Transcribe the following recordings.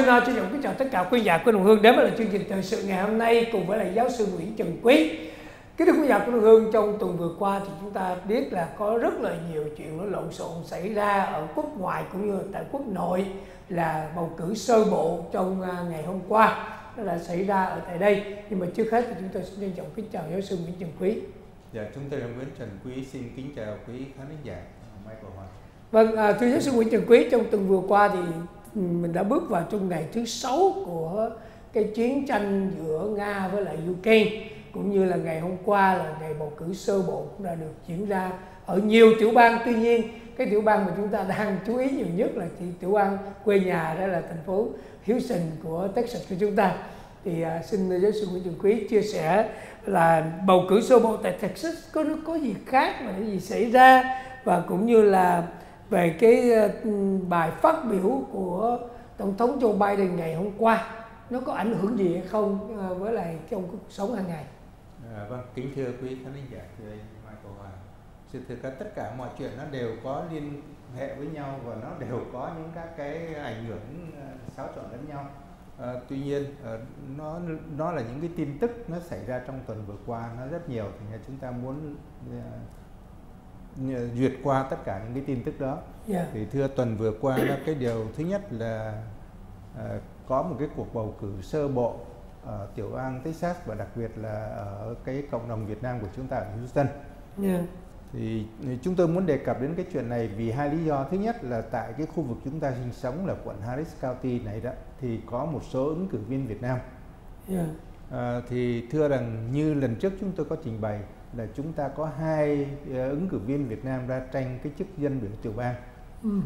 xin uh, trân trọng kính chào tất cả quý giả của đồng hương đến với là chương trình thời sự ngày hôm nay cùng với lại giáo sư Nguyễn Trần Quý. Kính thưa quý giả của đồng hương trong tuần vừa qua thì chúng ta biết là có rất là nhiều chuyện nó lộn xộn xảy ra ở quốc ngoại cũng như tại quốc nội là bầu cử sơ bộ trong uh, ngày hôm qua nó đã xảy ra ở tại đây nhưng mà trước hết thì chúng tôi xin trân trọng kính chào giáo sư Nguyễn Trần Quý. Dạ, chúng tôi là Nguyễn Trần Quý xin kính chào quý khán giả Michael Hoàng. Vâng, à, thưa giáo sư Nguyễn Trần Quý, trong tuần vừa qua thì mình đã bước vào trong ngày thứ sáu của cái chiến tranh giữa Nga với lại Ukraine cũng như là ngày hôm qua là ngày bầu cử sơ bộ cũng đã được diễn ra ở nhiều tiểu bang. Tuy nhiên cái tiểu bang mà chúng ta đang chú ý nhiều nhất là tiểu bang quê nhà đó là thành phố Houston của Texas của chúng ta. Thì uh, xin giáo sư Nguyễn Trường Quý chia sẻ là bầu cử sơ bộ tại Texas có nó có gì khác mà cái gì xảy ra và cũng như là về cái ờ, bài phát biểu của tổng thống Joe Biden ngày hôm qua nó có ảnh hưởng gì hay không ờ, với lại trong cuộc sống hàng ngày? À, vâng, kính thưa quý khán giả, thưa anh Michael Hoàng. Sự thực là tất cả mọi chuyện nó đều có liên hệ với nhau và nó đều có những các cái ảnh hưởng xáo trộn lẫn nhau. À, tuy nhiên nó nó là những cái tin tức nó xảy ra trong tuần vừa qua nó rất nhiều thì chúng ta muốn duyệt qua tất cả những cái tin tức đó yeah. thì thưa tuần vừa qua đó cái điều thứ nhất là uh, có một cái cuộc bầu cử sơ bộ ở tiểu bang Texas và đặc biệt là ở cái cộng đồng Việt Nam của chúng ta ở Houston. Yeah. Thì chúng tôi muốn đề cập đến cái chuyện này vì hai lý do. Thứ nhất là tại cái khu vực chúng ta sinh sống là quận Harris County này đó thì có một số ứng cử viên Việt Nam. Yeah. À, thì thưa rằng như lần trước chúng tôi có trình bày là chúng ta có hai ờ, ứng cử viên Việt Nam ra tranh cái chức dân biểu tiểu bang. Uh-huh.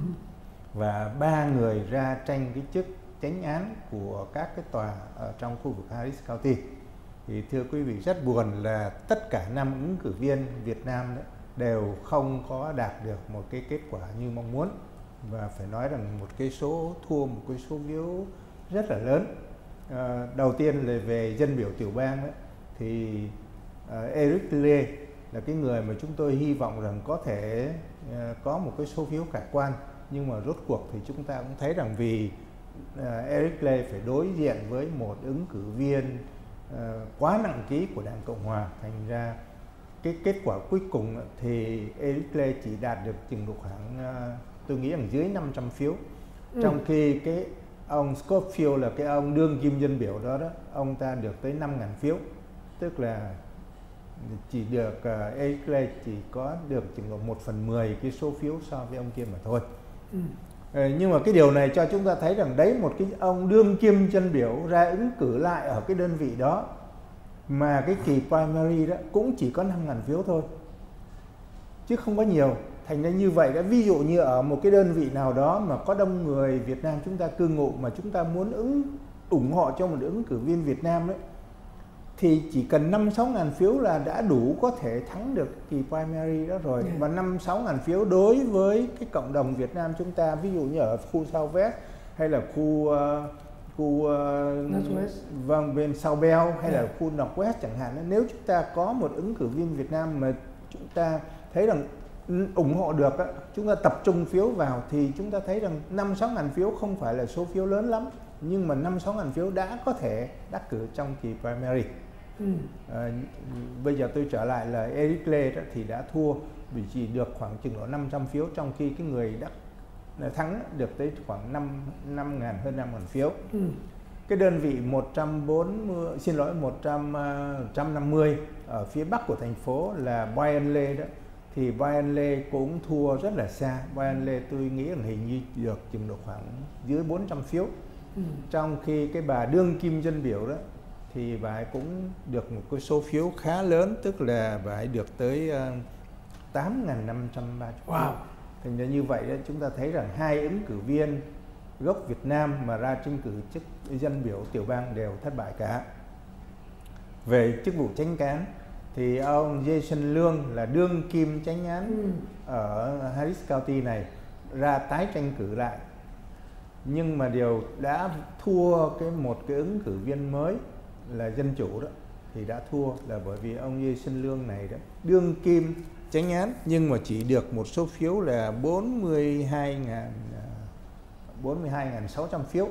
và ba người ra tranh cái chức chánh án của các cái tòa ở trong khu vực Harris County. Thì thưa quý vị rất buồn là tất cả năm ứng cử viên Việt Nam đấy đều không có đạt được một cái kết quả như mong muốn. Và phải nói rằng một cái số thua một cái số phiếu rất là lớn. À, đầu tiên là về dân biểu tiểu bang đấy thì Eric Lê là cái người mà chúng tôi hy vọng rằng có thể uh, có một cái số phiếu khả quan. Nhưng mà rốt cuộc thì chúng ta cũng thấy rằng vì uh, Eric Lê phải đối diện với một ứng cử viên quá nặng ký của Đảng Cộng Hòa. Thành ra cái kết quả cuối cùng thì Eric Lê chỉ đạt được chừng độ khoảng tôi nghĩ rằng dưới 500 phiếu. Ừ. trong khi cái ông Scofield là cái ông đương kim dân biểu đó đó ông ta được tới 5.000 phiếu. Tức là chỉ được uh, Eric chỉ có được chừng độ 1 phần 10 cái số phiếu so với ông kia mà thôi. Ừ. Uh, nhưng mà cái điều này cho chúng ta thấy rằng đấy một cái ông đương kim chân biểu ra ứng cử lại ở cái đơn vị đó mà cái kỳ primary đó cũng chỉ có 5.000 phiếu thôi chứ không có nhiều thành ra như vậy đã ví dụ như ở một cái đơn vị nào đó mà có đông người Việt Nam chúng ta cư ngụ mà chúng ta muốn ứng ủng hộ cho một ứng cử viên Việt Nam đấy thì chỉ cần 5 6 ngàn phiếu là đã đủ có thể thắng được kỳ primary đó rồi yeah. và 5 6 ngàn phiếu đối với cái cộng đồng Việt Nam chúng ta ví dụ như ở khu Southwest hay là khu uh, khu uh, vâng bên South Bell hay yeah. là khu Northwest chẳng hạn nếu chúng ta có một ứng cử viên Việt Nam mà chúng ta thấy rằng ủng hộ được chúng ta tập trung phiếu vào thì chúng ta thấy rằng 5 6 ngàn phiếu không phải là số phiếu lớn lắm nhưng mà 5 6 ngàn phiếu đã có thể đắc cử trong kỳ primary Ừ. À, bây giờ tôi trở lại là Eric Lê đó thì đã thua vì chỉ được khoảng chừng độ 500 phiếu trong khi cái người đã thắng được tới khoảng 5 5 ngàn hơn 5 ngàn phiếu. Ừ. Cái đơn vị 140 xin lỗi 100 150 ở phía bắc của thành phố là Brian Lê đó thì Brian Lê cũng thua rất là xa. Brian Lê tôi nghĩ là hình như được chừng độ khoảng dưới 400 phiếu. Ừ. Trong khi cái bà đương kim dân biểu đó thì bà ấy cũng được một cái số phiếu khá lớn tức là bà ấy được tới uh, 8.530 wow. thành ra như vậy đó chúng ta thấy rằng hai ứng cử viên gốc Việt Nam mà ra tranh cử chức dân biểu tiểu bang đều thất bại cả về chức vụ tranh cán thì ông Jason Lương là đương kim tranh án ừ. ở Harris County này ra tái tranh cử lại nhưng mà điều đã thua cái một cái ứng cử viên mới là dân chủ đó thì đã thua là bởi vì ông Lê Sinh Lương này đó đương kim tránh án. Nhưng mà chỉ được một số phiếu là 42 ngàn 42.600 phiếu.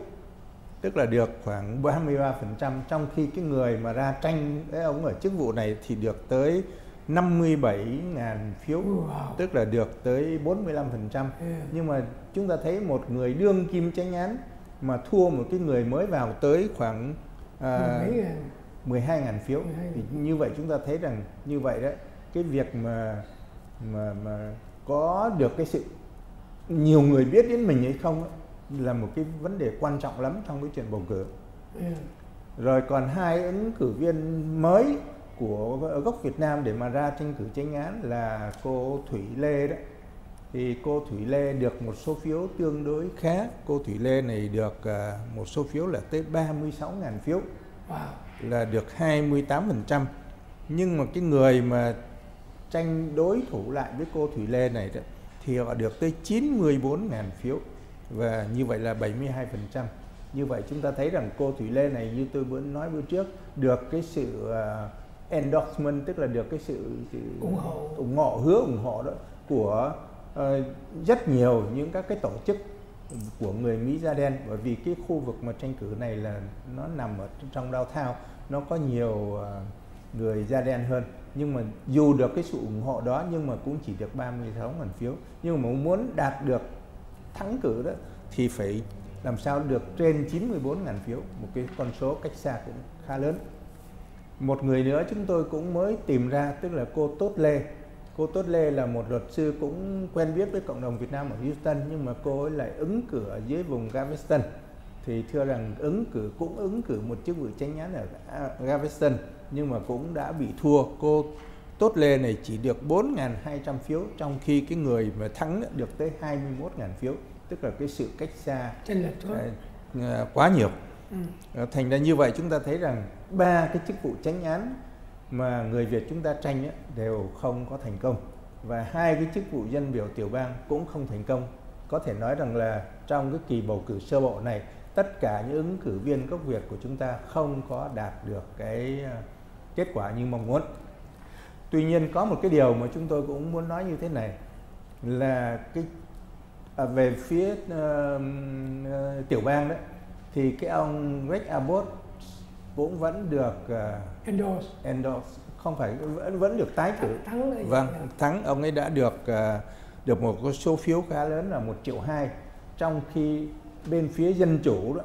Tức là được khoảng 33% trong khi cái người mà ra tranh cái ông ở chức vụ này thì được tới 57.000 phiếu. Wow. tức là được tới 45% yeah. nhưng mà chúng ta thấy một người đương kim tranh án mà thua một cái người mới vào tới khoảng à, 12.000 phiếu. 12 thì như vậy chúng ta thấy rằng như vậy đấy cái việc mà mà mà có được cái sự nhiều người biết đến mình hay không là một cái vấn đề quan trọng lắm trong cái chuyện bầu cử. Yeah. rồi còn hai ứng cử viên mới của gốc Việt Nam để mà ra tranh cử tranh án là cô Thủy Lê đó thì cô Thủy Lê được một số phiếu tương đối khá. Cô Thủy Lê này được uh, một số phiếu là tới 36.000 phiếu. Wow. là được 28% nhưng mà cái người mà tranh đối thủ lại với cô Thủy Lê này đó, thì họ được tới 94.000 phiếu. Và như vậy là 72%. Như vậy chúng ta thấy rằng cô Thủy Lê này như tôi vừa nói bữa trước được cái sự uh, endorsement tức là được cái sự, sự ủng hộ. ủng hộ hứa ủng hộ đó của Ờ, rất nhiều những các cái tổ chức của người Mỹ da đen, bởi vì cái khu vực mà tranh cử này là nó nằm ở trong downtown, nó có nhiều ờ, người da đen hơn. Nhưng mà dù được cái sự ủng hộ đó nhưng mà cũng chỉ được 36 ngàn phiếu. Nhưng mà muốn đạt được thắng cử đó thì phải làm sao được trên 94 ngàn phiếu. Một cái con số cách xa cũng khá lớn. Một người nữa chúng tôi cũng mới tìm ra, tức là cô Tốt Lê cô Tốt Lê là một luật sư cũng quen biết với cộng đồng Việt Nam ở Houston nhưng mà cô ấy lại ứng cử ở dưới vùng Galveston. Thì thưa rằng ứng cử cũng ứng cử một chức vụ tranh án ở Galveston nhưng mà cũng đã bị thua. Cô Tốt Lê này chỉ được 4.200 phiếu trong khi cái người mà thắng được tới 21.000 phiếu tức là cái sự cách xa lệch uh, quá nhiều. Ừ. Ờ, thành ra như vậy chúng ta thấy rằng ba cái chức vụ tranh án mà người Việt chúng ta tranh ấy, đều không có thành công và hai cái chức vụ dân biểu tiểu bang cũng không thành công có thể nói rằng là trong cái kỳ bầu cử sơ bộ này tất cả những ứng cử viên gốc Việt của chúng ta không có đạt được cái à, kết quả như mong muốn. Tuy nhiên có một cái điều mà chúng tôi cũng muốn nói như thế này là cái à, về phía uh, uh, tiểu bang đấy thì cái ông Greg Abbott cũng vẫn được uh, endorse. endorse. Không phải vẫn vẫn được tái cử. Thắng vâng thắng ông ấy đã được uh, được một số phiếu khá lớn là một triệu hai. Trong khi bên phía dân chủ đó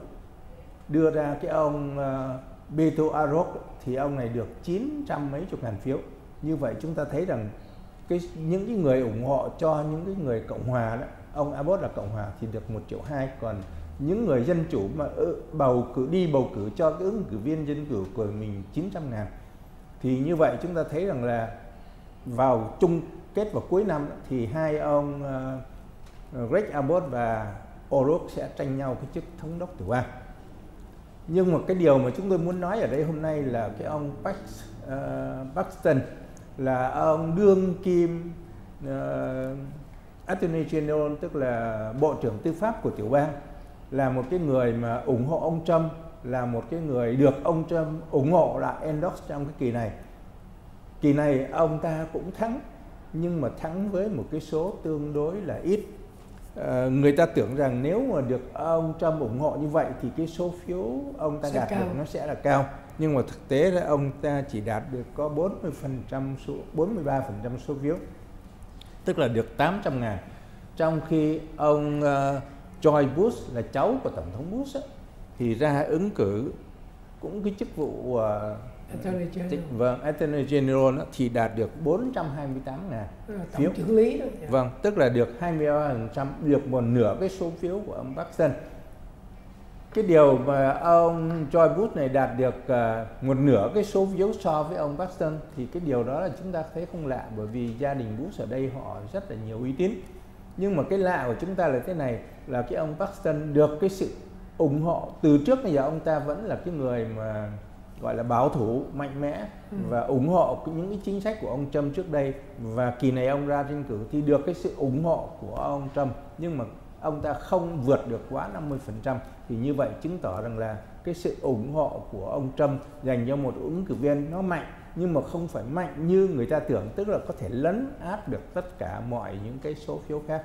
đưa ra cái ông uh, Beto Arok thì ông này được 900 mấy chục ngàn phiếu. Như vậy chúng ta thấy rằng cái những cái người ủng hộ cho những cái người cộng hòa đó ông Abbott là cộng hòa thì được một triệu hai còn những người dân chủ mà ừ, bầu cử đi bầu cử cho cái ứng cử viên dân cử của mình 900 ngàn. Thì như vậy chúng ta thấy rằng là vào chung kết vào cuối năm thì hai ông ờ, Greg Abbott và O'Rourke sẽ tranh nhau cái chức thống đốc tiểu bang nhưng mà cái điều mà chúng tôi muốn nói ở đây hôm nay là cái ông Pax, uh, Paxton là ông đương kim uh, Attorney General tức là Bộ trưởng Tư pháp của tiểu bang là một cái người mà ủng hộ ông Trump là một cái người được ông Trump ủng hộ lại endorse trong cái kỳ này. Kỳ này ông ta cũng thắng nhưng mà thắng với một cái số tương đối là ít. À, người ta tưởng rằng nếu mà được ông Trump ủng hộ như vậy thì cái số phiếu ông ta sẽ đạt cao. được nó sẽ là cao. Nhưng mà thực tế là ông ta chỉ đạt được có 40% số 43% số phiếu tức là được 800 ngàn. Trong khi ông uh, George Bush là cháu của tổng thống Bush á, thì ra ứng cử cũng cái chức vụ uh, Attorney General. Vâng, Attorney General đó, thì đạt được 428 ngàn phiếu. trưởng lý đó. Vâng, tức là được 23%, được một nửa cái số phiếu của ông Paxton. Cái điều mà ông George Bush này đạt được uh, một nửa cái số phiếu so với ông Paxton thì cái điều đó là chúng ta thấy không lạ bởi vì gia đình Bush ở đây họ rất là nhiều uy tín. Nhưng mà cái lạ của chúng ta là thế này là cái ông Paxton được cái sự ủng hộ từ trước bây giờ ông ta vẫn là cái người mà gọi là bảo thủ mạnh mẽ ừ. và ủng hộ những cái chính sách của ông Trump trước đây. Và kỳ này ông ra tranh cử thì được cái sự ủng hộ của ông Trump. Nhưng mà ông ta không vượt được quá 50% thì như vậy chứng tỏ rằng là cái sự ủng hộ của ông Trump dành cho một ứng cử viên nó mạnh nhưng mà không phải mạnh như người ta tưởng tức là có thể lấn át được tất cả mọi những cái số phiếu khác.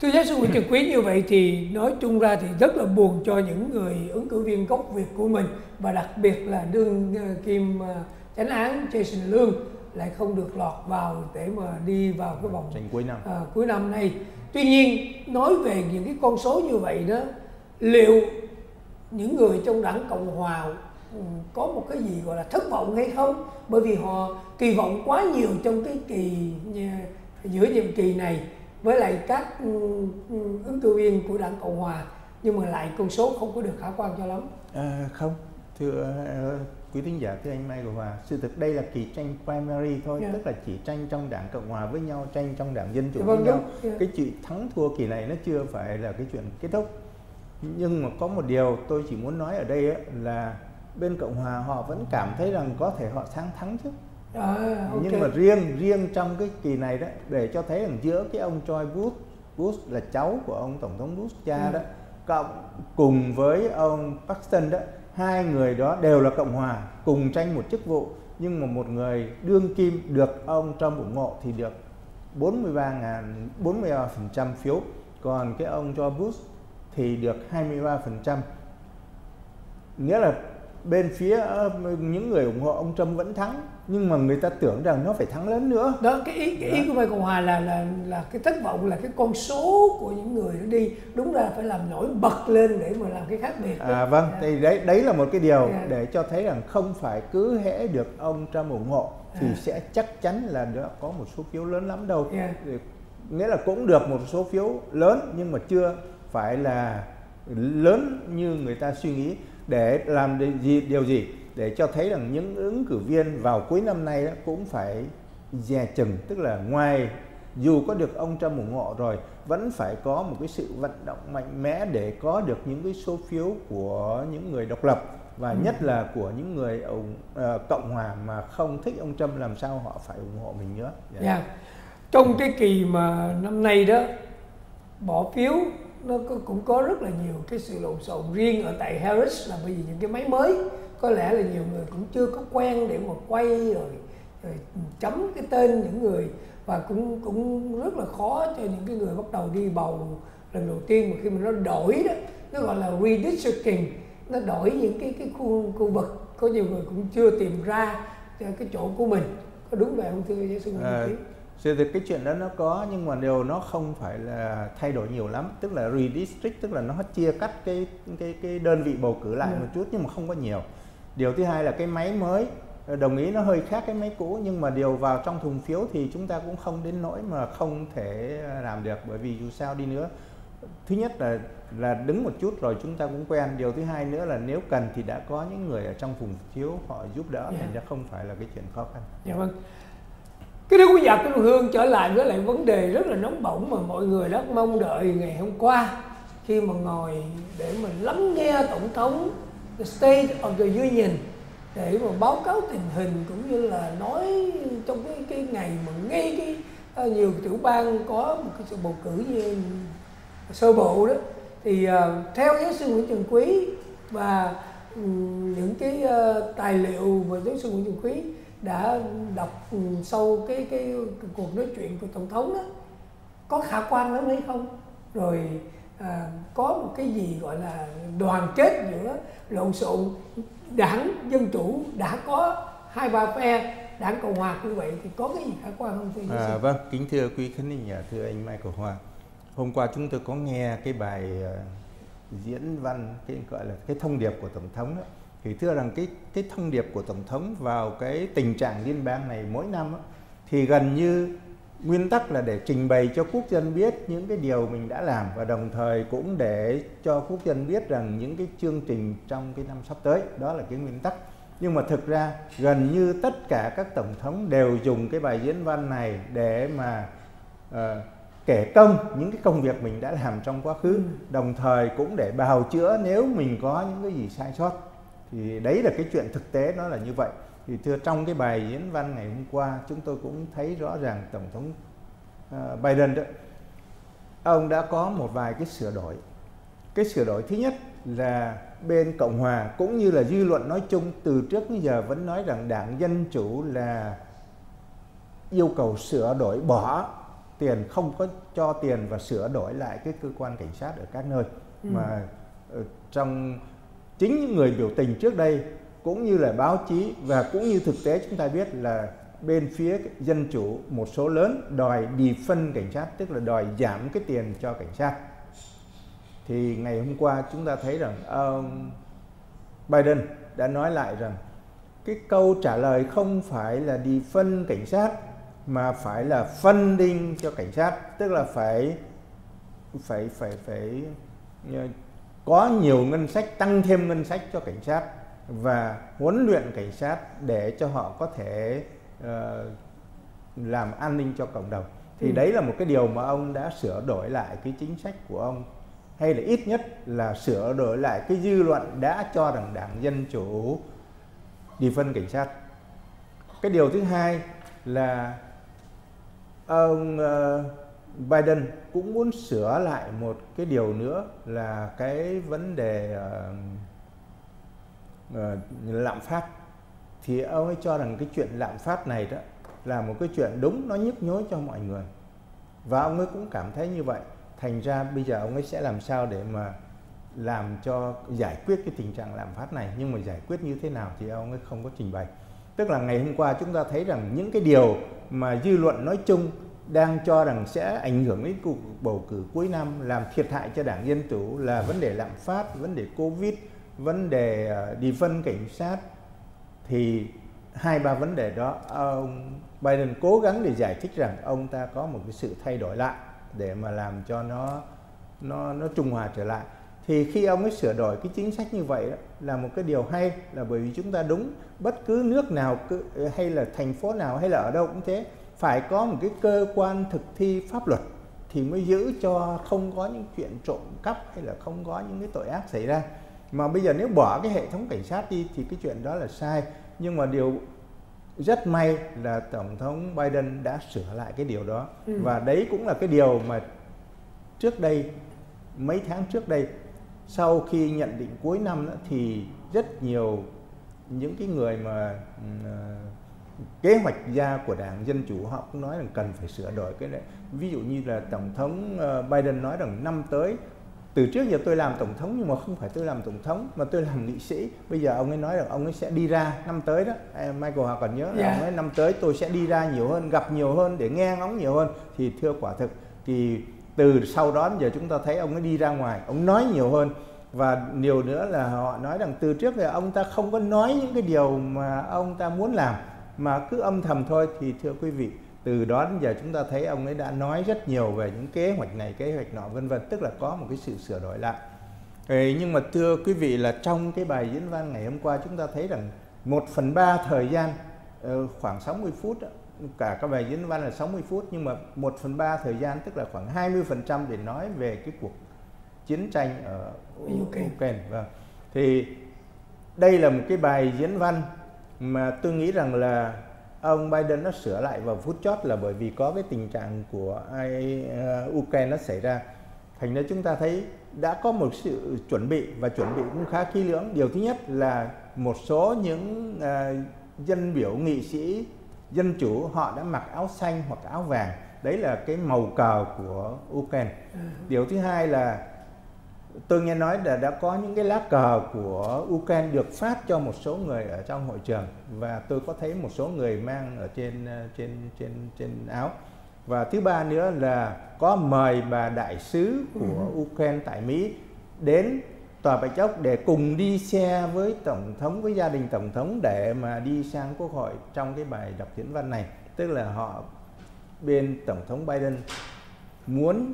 Thưa giáo sư Nguyễn Trần Quý như vậy thì nói chung ra thì rất là buồn cho những người ứng cử viên gốc Việt của mình và đặc biệt là đương ờ, kim ờ, chánh án Jason Lương lại không được lọt vào để mà đi vào cái vòng tranh cuối năm. à, cuối năm này tuy nhiên nói về những cái con số như vậy đó liệu những người trong đảng cộng hòa có một cái gì gọi là thất vọng hay không bởi vì họ kỳ vọng quá nhiều trong cái kỳ giữa nhiệm kỳ này với lại các ừ, ừ, ứng cử viên của đảng cộng hòa nhưng mà lại con số không có được khả quan cho lắm à, không thưa uh, quý thính giả thưa anh Mai của Hòa sự thực đây là kỳ tranh primary thôi yeah. Dạ. tức là chỉ tranh trong đảng cộng hòa với nhau tranh trong đảng dân chủ yeah, vâng, với nhau yeah. Dạ. cái chuyện thắng thua kỳ này nó chưa phải là cái chuyện kết thúc nhưng mà có một điều tôi chỉ muốn nói ở đây ấy, là bên cộng hòa họ vẫn cảm thấy rằng có thể họ sáng thắng chứ à, okay. nhưng mà riêng riêng trong cái kỳ này đó để cho thấy rằng giữa cái ông Troy Bush Bush là cháu của ông tổng thống Bush cha ừ. đó cộng cùng với ông Paxton đó hai người đó đều là cộng hòa cùng tranh một chức vụ nhưng mà một người đương kim được ông Trump ủng hộ thì được 43 ngàn 43% phiếu còn cái ông Joe Bush thì được 23% nghĩa là bên phía ờ, những người ủng hộ ông Trump vẫn thắng nhưng mà người ta tưởng rằng nó phải thắng lớn nữa đó cái ý cái ý của phe cộng hòa là là là cái thất vọng là cái con số của những người đó đi đúng ra phải làm nổi bật lên để mà làm cái khác biệt đó. à vâng. Dạ. thì đấy đấy là một cái điều. Dạ. để cho thấy rằng không phải cứ hễ được ông Trump ủng hộ thì yeah. sẽ chắc chắn là đã có một số phiếu lớn lắm đâu yeah. nghĩa là cũng được một số phiếu lớn nhưng mà chưa phải là lớn như người ta suy nghĩ để làm gì điều gì để cho thấy rằng những ứng cử viên vào cuối năm nay đó cũng phải dè chừng tức là ngoài dù có được ông Trump ủng hộ rồi vẫn phải có một cái sự vận động mạnh mẽ để có được những cái số phiếu của những người độc lập và ừ. nhất là của những người ủng uh, cộng hòa mà không thích ông Trump làm sao họ phải ủng hộ mình nữa. Yeah. Yeah. Trong cái kỳ mà năm nay đó bỏ phiếu nó cũng có rất là nhiều cái sự lộn xộn. Riêng ở tại Harris là bởi vì những cái máy mới có lẽ là nhiều người cũng chưa có quen để mà quay rồi, rồi chấm cái tên những người. Và cũng cũng rất là khó cho những cái người bắt đầu đi bầu lần đầu tiên mà khi mà nó đổi đó nó gọi là redistricting. Nó đổi những cái cái khu khu vực. Có nhiều người cũng chưa tìm ra cái chỗ của mình. Có đúng vậy không thưa giáo sư à, sự thực cái chuyện đó nó có nhưng mà điều nó không phải là thay đổi nhiều lắm tức là redistrict tức là nó chia cắt cái cái cái đơn vị bầu cử lại yeah. Dạ. một chút nhưng mà không có nhiều điều thứ hai là cái máy mới ờ, đồng ý nó hơi khác cái máy cũ nhưng mà điều vào trong thùng phiếu thì chúng ta cũng không đến nỗi mà không thể ờ, làm được bởi vì dù sao đi nữa thứ nhất là là đứng một chút rồi chúng ta cũng quen điều thứ hai nữa là nếu cần thì đã có những người ở trong thùng phiếu họ giúp đỡ yeah. Dạ. thành ra không phải là cái chuyện khó khăn dạ vâng cái đức quý giặc cái hương trở lại với lại vấn đề rất là nóng bỏng mà mọi người rất mong đợi ngày hôm qua. Khi mà ngồi để mình lắng nghe tổng thống the State of the Union để mà báo cáo tình hình cũng như là nói trong cái cái ngày mà ngay cái à, nhiều tiểu bang có một cái sự bầu cử như sơ bộ đó. Thì uh, theo giáo sư Nguyễn Trần Quý và um, những cái uh, tài liệu mà giáo sư Nguyễn Trần Quý đã đọc sau cái, cái cuộc nói chuyện của tổng thống đó có khả quan lắm hay không? Rồi à, có một cái gì gọi là đoàn kết giữa lộn xộn đảng dân chủ đã có hai ba phe đảng cộng hòa như vậy thì có cái gì khả quan không thưa à, vâng kính thưa quý khán giả thưa anh Michael Hoa. Hôm qua chúng tôi có nghe cái bài uh, diễn văn cái gọi là cái thông điệp của tổng thống đó thì thưa rằng cái cái thông điệp của tổng thống vào cái tình trạng liên bang này mỗi năm thì gần như nguyên tắc là để trình bày cho quốc dân biết những cái điều mình đã làm và đồng thời cũng để cho quốc dân biết rằng những cái chương trình trong cái năm sắp tới đó là cái nguyên tắc nhưng mà thực ra gần như tất cả các tổng thống đều dùng cái bài diễn văn này để mà uh, kể công những cái công việc mình đã làm trong quá khứ ừ. đồng thời cũng để bào chữa nếu mình có những cái gì sai sót thì đấy là cái chuyện thực tế nó là như vậy. Thì thưa trong cái bài diễn văn ngày hôm qua chúng tôi cũng thấy rõ ràng tổng thống uh, Biden đó ông đã có một vài cái sửa đổi. Cái sửa đổi thứ nhất là bên cộng hòa cũng như là dư luận nói chung từ trước đến giờ vẫn nói rằng đảng dân chủ là yêu cầu sửa đổi bỏ tiền không có cho tiền và sửa đổi lại cái cơ quan cảnh sát ở các nơi. Ừ. mà ờ, trong chính những người biểu tình trước đây cũng như là báo chí và cũng như thực tế chúng ta biết là bên phía dân chủ một số lớn đòi đi phân cảnh sát, tức là đòi giảm cái tiền cho cảnh sát. Thì ngày hôm qua chúng ta thấy rằng ông Biden đã nói lại rằng cái câu trả lời không phải là đi phân cảnh sát, mà phải là phân đinh cho cảnh sát, tức là phải phải phải phải uh, có nhiều ngân sách tăng thêm ngân sách cho cảnh sát và huấn luyện cảnh sát để cho họ có thể uh, làm an ninh cho cộng đồng. Thì ừ. đấy là một cái điều mà ông đã sửa đổi lại cái chính sách của ông. Hay là ít nhất là sửa đổi lại cái dư luận đã cho rằng đảng dân chủ đi phân cảnh sát. Cái điều thứ hai là ông uh, Biden cũng muốn sửa lại một cái điều nữa là cái vấn đề uh, uh, lạm phát. Thì ông ấy cho rằng cái chuyện lạm phát này đó là một cái chuyện đúng nó nhức nhối cho mọi người. Và ông ấy cũng cảm thấy như vậy. Thành ra bây giờ ông ấy sẽ làm sao để mà làm cho giải quyết cái tình trạng lạm phát này. Nhưng mà giải quyết như thế nào thì ông ấy không có trình bày. Tức là ngày hôm qua chúng ta thấy rằng những cái điều mà dư luận nói chung đang cho rằng sẽ ảnh hưởng đến cuộc bầu cử cuối năm làm thiệt hại cho đảng dân chủ là vấn đề lạm phát vấn đề covid vấn đề ờ, đi phân cảnh sát. Thì hai ba vấn đề đó ông Biden cố gắng để giải thích rằng ông ta có một cái sự thay đổi lại để mà làm cho nó nó nó trung hòa trở lại. Thì khi ông ấy sửa đổi cái chính sách như vậy đó, là một cái điều hay là bởi vì chúng ta đúng bất cứ nước nào hay là thành phố nào hay là ở đâu cũng thế phải có một cái cơ quan thực thi pháp luật thì mới giữ cho không có những chuyện trộm cắp hay là không có những cái tội ác xảy ra. Mà bây giờ nếu bỏ cái hệ thống cảnh sát đi thì cái chuyện đó là sai. Nhưng mà điều rất may là tổng thống Biden đã sửa lại cái điều đó. Ừ. và đấy cũng là cái điều mà trước đây mấy tháng trước đây sau khi nhận định cuối năm đó, thì rất nhiều những cái người mà uh, kế hoạch gia của đảng dân chủ họ cũng nói rằng cần phải sửa đổi cái này ví dụ như là tổng thống uh, Biden nói rằng năm tới từ trước giờ tôi làm tổng thống nhưng mà không phải tôi làm tổng thống mà tôi làm nghị sĩ. Bây giờ ông ấy nói rằng ông ấy sẽ đi ra năm tới đó. Michael họ còn nhớ yeah. Dạ. ông ấy năm tới tôi sẽ đi ra nhiều hơn gặp nhiều hơn để nghe ngóng nhiều hơn. Thì thưa quả thực thì từ sau đó giờ chúng ta thấy ông ấy đi ra ngoài ông nói nhiều hơn. Và điều nữa là họ nói rằng từ trước giờ ông ta không có nói những cái điều mà ông ta muốn làm mà cứ âm thầm thôi thì thưa quý vị từ đó đến giờ chúng ta thấy ông ấy đã nói rất nhiều về những kế hoạch này kế hoạch nọ vân vân tức là có một cái sự sửa đổi lại. Ê, nhưng mà thưa quý vị là trong cái bài diễn văn ngày hôm qua chúng ta thấy rằng một phần ba thời gian ờ, khoảng 60 phút cả các bài diễn văn là 60 phút nhưng mà một phần ba thời gian tức là khoảng 20 phần trăm để nói về cái cuộc chiến tranh ở Ukraine vâng. Thì đây là một cái bài diễn văn mà tôi nghĩ rằng là ông Biden nó sửa lại vào phút chót là bởi vì có cái tình trạng của ai, uh, Ukraine nó xảy ra. Thành ra chúng ta thấy đã có một sự chuẩn bị và chuẩn bị cũng khá kỹ lưỡng. Điều thứ nhất là một số những uh, dân biểu nghị sĩ dân chủ họ đã mặc áo xanh hoặc áo vàng. Đấy là cái màu cờ của Ukraine. Ừ. điều thứ hai là tôi nghe nói là đã có những cái lá cờ của Ukraine được phát cho một số người ở trong hội trường. Và tôi có thấy một số người mang ở trên ờ, trên trên trên áo. Và thứ ba nữa là có mời bà đại sứ của ừ. Ukraine tại Mỹ đến tòa bạch ốc để cùng đi xe với tổng thống với gia đình tổng thống để mà đi sang quốc hội trong cái bài đọc diễn văn này. Tức là họ bên tổng thống Biden muốn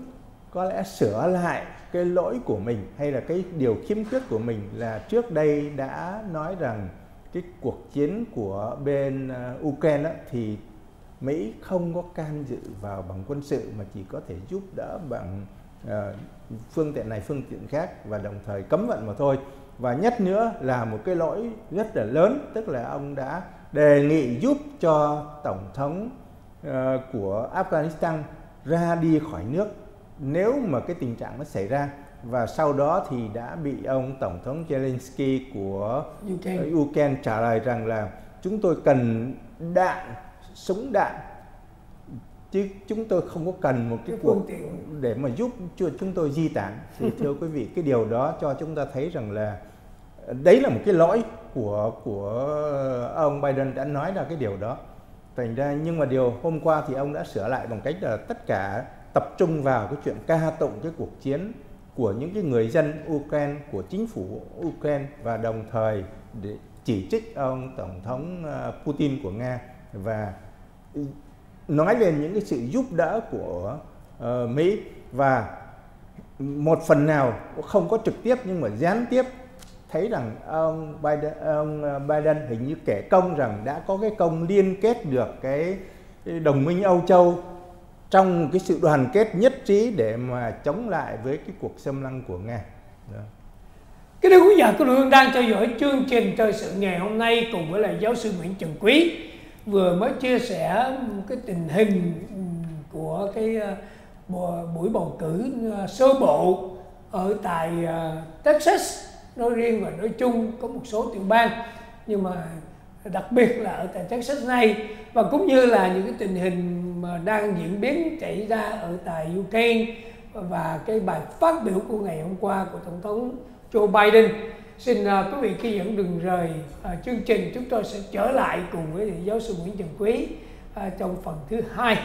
có lẽ sửa lại cái lỗi của mình hay là cái điều khiếm khuyết của mình là trước đây đã nói rằng cái cuộc chiến của bên uh, Ukraine thì Mỹ không có can dự vào bằng quân sự mà chỉ có thể giúp đỡ bằng uh, phương tiện này phương tiện khác và đồng thời cấm vận mà thôi. Và nhất nữa là một cái lỗi rất là lớn tức là ông đã đề nghị giúp cho tổng thống uh, của Afghanistan ra đi khỏi nước nếu mà cái tình trạng nó xảy ra và sau đó thì đã bị ông tổng thống Zelensky của Ukraine, Ukraine trả lời rằng là chúng tôi cần đạn súng đạn chứ chúng tôi không có cần một cái, cái cuộc để mà giúp cho chúng tôi di tản. Thì thưa quý vị cái điều đó cho chúng ta thấy rằng là đấy là một cái lỗi của của ông Biden đã nói ra cái điều đó. Thành ra nhưng mà điều hôm qua thì ông đã sửa lại bằng cách là tất cả tập trung vào cái chuyện ca tụng cái cuộc chiến của những cái người dân Ukraine của chính phủ Ukraine và đồng thời để chỉ trích ông tổng thống ờ, Putin của Nga và nói lên những cái sự giúp đỡ của uh, Mỹ và một phần nào không có trực tiếp nhưng mà gián tiếp thấy rằng ông Biden, ông ờ, Biden hình như kể công rằng đã có cái công liên kết được cái đồng minh Âu Châu trong cái sự đoàn kết nhất trí để mà chống lại với cái cuộc xâm lăng của Nga. Dạ. Đó. Cái quý giả của Hương đang theo dõi chương trình thời sự ngày hôm nay cùng với là giáo sư Nguyễn Trần Quý, vừa mới chia sẻ cái tình hình ừ, của cái ờ, buổi bầu cử ờ, sơ bộ ở tại ờ, Texas nói riêng và nói chung có một số tiểu bang, nhưng mà đặc biệt là ở tại Texas này và cũng như là những cái tình hình mà đang diễn biến xảy ra ở tại Ukraine. Và cái bài phát biểu của ngày hôm qua của tổng thống Joe Biden. Xin uh, quý vị khi dẫn đừng rời uh, chương trình chúng tôi sẽ trở lại cùng với giáo sư Nguyễn Trần Quý uh, trong phần thứ hai.